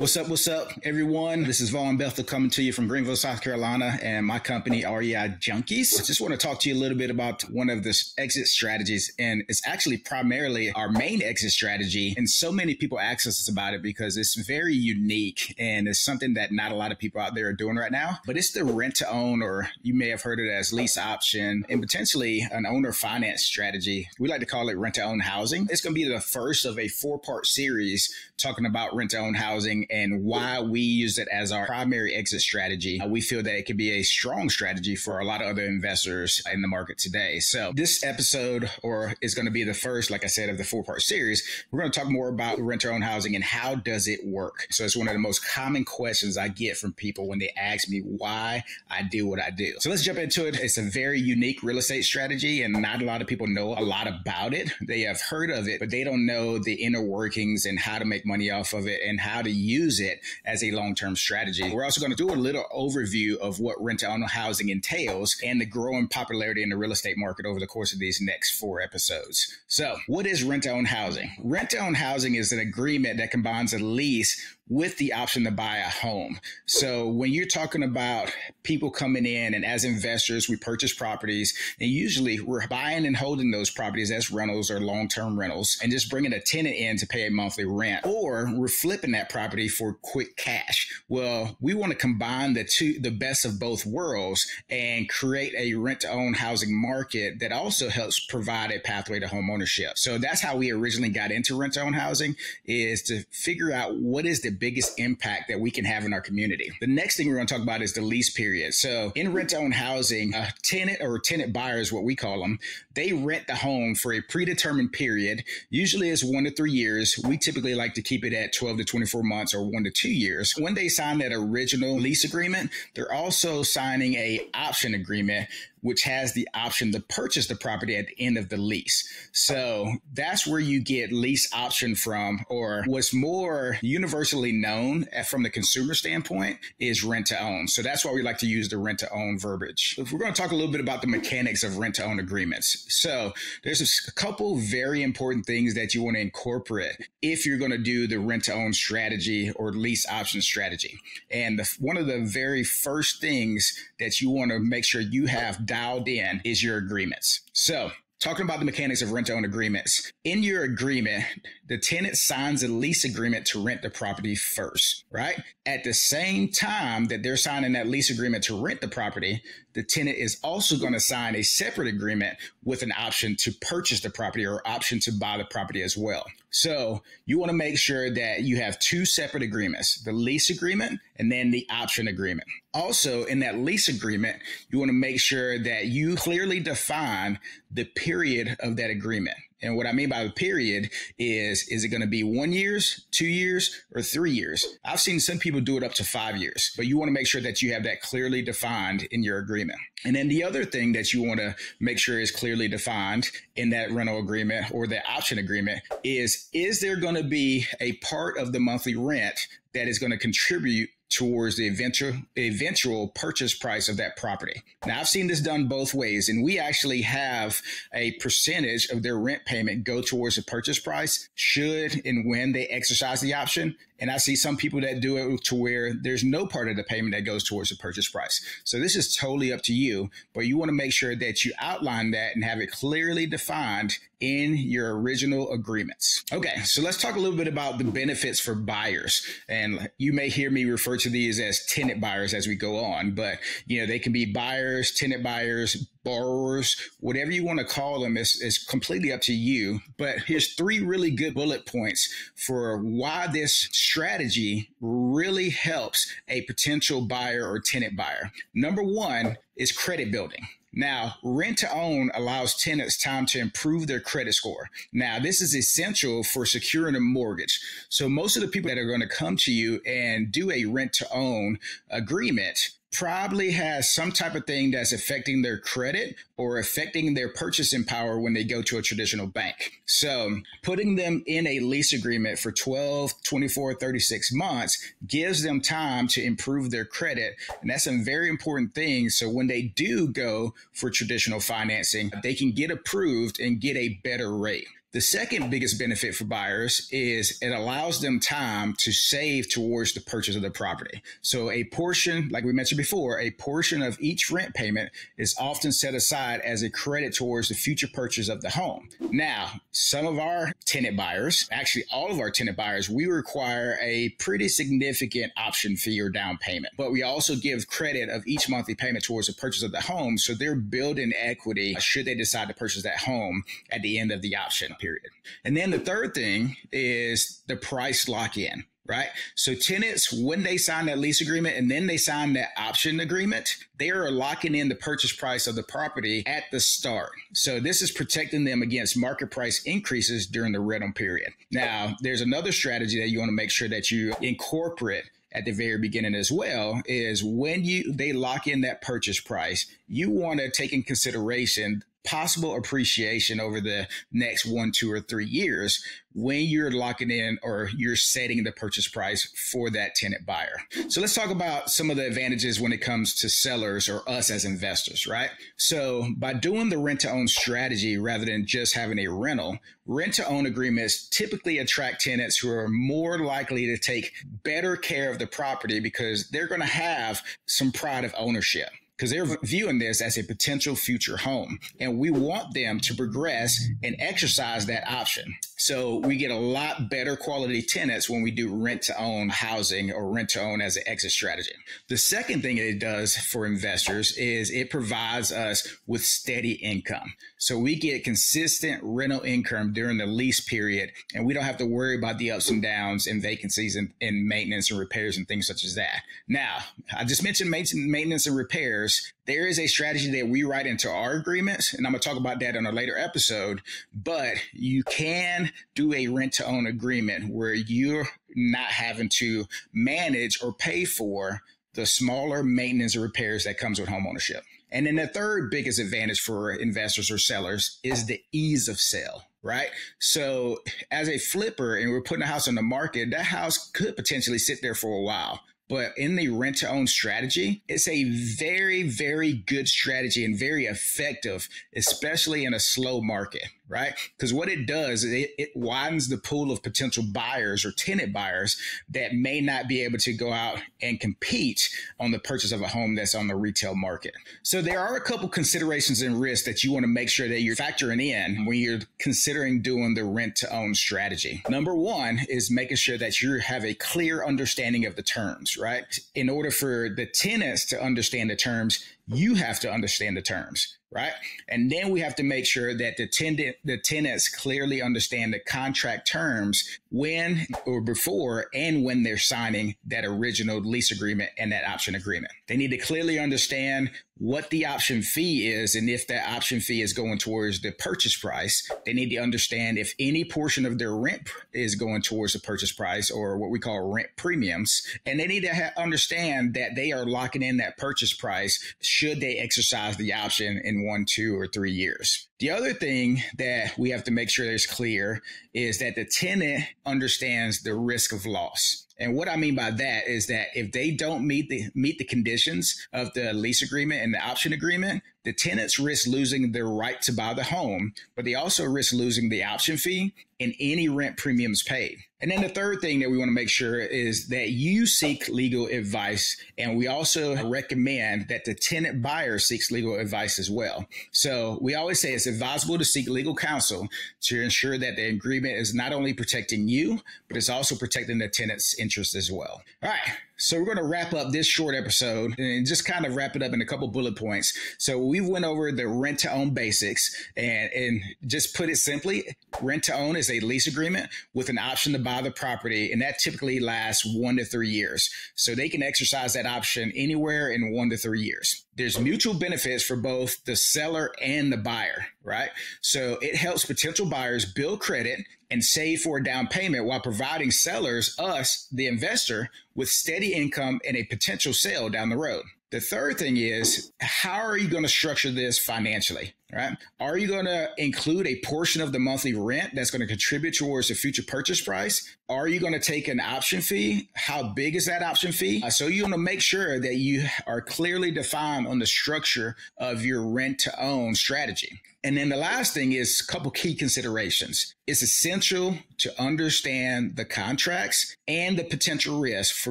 What's up? What's up, everyone? This is Vaughn Bethel coming to you from Greenville, South Carolina, and my company, REI Junkies. I just want to talk to you a little bit about one of the exit strategies, and it's actually primarily our main exit strategy. And so many people ask us about it because it's very unique and it's something that not a lot of people out there are doing right now. But it's the rent to own, or you may have heard it as lease option, and potentially an owner finance strategy. We like to call it rent to own housing. It's going to be the first of a four part series talking about rent to own housing and why we use it as our primary exit strategy. Uh, we feel that it could be a strong strategy for a lot of other investors in the market today. So this episode or is going to be the first, like I said, of the four part series. We're going to talk more about rent to own housing and how does it work? So it's one of the most common questions I get from people when they ask me why I do what I do. So let's jump into it. It's a very unique real estate strategy and not a lot of people know a lot about it. They have heard of it, but they don't know the inner workings and how to make money off of it and how to use use it as a long term strategy. We're also going to do a little overview of what rent to own housing entails and the growing popularity in the real estate market over the course of these next four episodes. So, what is rent to own housing? Rent to own housing is an agreement that combines a lease with the option to buy a home. So when you're talking about people coming in and as investors, we purchase properties and usually we're buying and holding those properties as rentals or long-term rentals and just bringing a tenant in to pay a monthly rent or we're flipping that property for quick cash. Well, we want to combine the two, the best of both worlds and create a rent to own housing market that also helps provide a pathway to home ownership. So that's how we originally got into rent to own housing is to figure out what is the biggest impact that we can have in our community. The next thing we're going to talk about is the lease period. So in rent to own housing, a tenant or tenant buyer is what we call them. They rent the home for a predetermined period. Usually it's one to three years. We typically like to keep it at 12 to 24 months or one to two years. When they sign that original lease agreement, they're also signing a option agreement which has the option to purchase the property at the end of the lease. So that's where you get lease option from, or what's more universally known from the consumer standpoint is rent to own. So that's why we like to use the rent to own verbiage. If we're going to talk a little bit about the mechanics of rent to own agreements. So there's a couple very important things that you want to incorporate if you're going to do the rent to own strategy or lease option strategy. And the, one of the very first things that you want to make sure you have dialed in is your agreements. So talking about the mechanics of rent own agreements. In your agreement, the tenant signs a lease agreement to rent the property first, right? At the same time that they're signing that lease agreement to rent the property, the tenant is also going to sign a separate agreement with an option to purchase the property or option to buy the property as well. So you want to make sure that you have two separate agreements, the lease agreement and then the option agreement. Also in that lease agreement, you want to make sure that you clearly define the period of that agreement. And what I mean by the period is, is it going to be one years, two years, or three years? I've seen some people do it up to five years, but you want to make sure that you have that clearly defined in your agreement. And then the other thing that you want to make sure is clearly defined in that rental agreement or the option agreement is, is there going to be a part of the monthly rent that is going to contribute towards the eventual eventual purchase price of that property. Now I've seen this done both ways and we actually have a percentage of their rent payment go towards the purchase price should and when they exercise the option and I see some people that do it to where there's no part of the payment that goes towards the purchase price. So this is totally up to you, but you want to make sure that you outline that and have it clearly defined in your original agreements. Okay, so let's talk a little bit about the benefits for buyers. And you may hear me refer to these as tenant buyers as we go on, but you know, they can be buyers, tenant buyers, borrowers, whatever you want to call them is, is completely up to you. But here's three really good bullet points for why this strategy really helps a potential buyer or tenant buyer. Number one is credit building. Now, rent to own allows tenants time to improve their credit score. Now, this is essential for securing a mortgage. So most of the people that are going to come to you and do a rent to own agreement probably has some type of thing that's affecting their credit or affecting their purchasing power when they go to a traditional bank. So putting them in a lease agreement for 12, 24, 36 months gives them time to improve their credit. And that's a very important thing. So when they do go for traditional financing, they can get approved and get a better rate. The second biggest benefit for buyers is it allows them time to save towards the purchase of the property. So a portion, like we mentioned before, a portion of each rent payment is often set aside as a credit towards the future purchase of the home. Now, some of our tenant buyers, actually all of our tenant buyers, we require a pretty significant option fee or down payment, but we also give credit of each monthly payment towards the purchase of the home. So they're building equity should they decide to purchase that home at the end of the option period. And then the third thing is the price lock in right? So tenants, when they sign that lease agreement and then they sign that option agreement, they are locking in the purchase price of the property at the start. So this is protecting them against market price increases during the rental period. Now, there's another strategy that you want to make sure that you incorporate at the very beginning as well is when you they lock in that purchase price you want to take in consideration possible appreciation over the next one, two, or three years when you're locking in or you're setting the purchase price for that tenant buyer. So let's talk about some of the advantages when it comes to sellers or us as investors, right? So by doing the rent to own strategy rather than just having a rental, rent to own agreements typically attract tenants who are more likely to take better care of the property because they're going to have some pride of ownership because they're viewing this as a potential future home. And we want them to progress and exercise that option. So we get a lot better quality tenants when we do rent to own housing or rent to own as an exit strategy. The second thing it does for investors is it provides us with steady income. So we get consistent rental income during the lease period, and we don't have to worry about the ups and downs and vacancies and, and maintenance and repairs and things such as that. Now, I just mentioned maintenance and repairs. There is a strategy that we write into our agreements, and I'm going to talk about that in a later episode. But you can do a rent to own agreement where you're not having to manage or pay for the smaller maintenance and repairs that comes with homeownership. And then the third biggest advantage for investors or sellers is the ease of sale, right? So as a flipper and we're putting a house on the market, that house could potentially sit there for a while. But in the rent to own strategy, it's a very, very good strategy and very effective, especially in a slow market right? Because what it does is it, it, widens the pool of potential buyers or tenant buyers that may not be able to go out and compete on the purchase of a home that's on the retail market. So there are a couple considerations and risks that you want to make sure that you're factoring in when you're considering doing the rent to own strategy. Number one is making sure that you have a clear understanding of the terms, right? In order for the tenants to understand the terms, you have to understand the terms right? And then we have to make sure that the tenant the tenants clearly understand the contract terms when or before and when they're signing that original lease agreement and that option agreement. They need to clearly understand what the option fee is and if that option fee is going towards the purchase price. They need to understand if any portion of their rent is going towards the purchase price or what we call rent premiums. And they need to ha- understand that they are locking in that purchase price should they exercise the option in one, two, or three years. The other thing that we have to make sure is clear is that the tenant understands the risk of loss. And what I mean by that is that if they don't meet the meet the conditions of the lease agreement and the option agreement, the tenants risk losing their right to buy the home, but they also risk losing the option fee and any rent premiums paid. And then the third thing that we want to make sure is that you seek legal advice. And we also recommend that the tenant buyer seeks legal advice as well. So we always say it's advisable to seek legal counsel to ensure that the agreement is not only protecting you, but it's also protecting the tenant's interests as well. All right. So we're going to wrap up this short episode and just kind of wrap it up in a couple bullet points. So we went over the rent to own basics and, and just put it simply, rent to own is a lease agreement with an option to buy the property. And that typically lasts one to three years. So they can exercise that option anywhere in one to three years. There's mutual benefits for both the seller and the buyer, right? So it helps potential buyers build credit and save for a down payment while providing sellers, us, the investor, with steady income and a potential sale down the road. The third thing is, how are you going to structure this financially? Right? Are you going to include a portion of the monthly rent that's going to contribute towards the future purchase price? Are you going to take an option fee? How big is that option fee? Uh, so you want to make sure that you are clearly defined on the structure of your rent to own strategy. And then the last thing is a couple key considerations. It's essential to understand the contracts and the potential risk for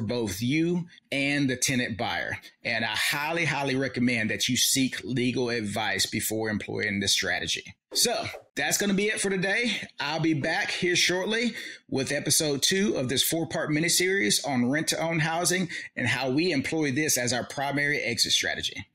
both you and the tenant buyer. And I highly, highly recommend that you seek legal advice before employing this strategy. So that's going to be it for today. I'll be back here shortly with episode two of this four part mini series on rent to own housing and how we employ this as our primary exit strategy.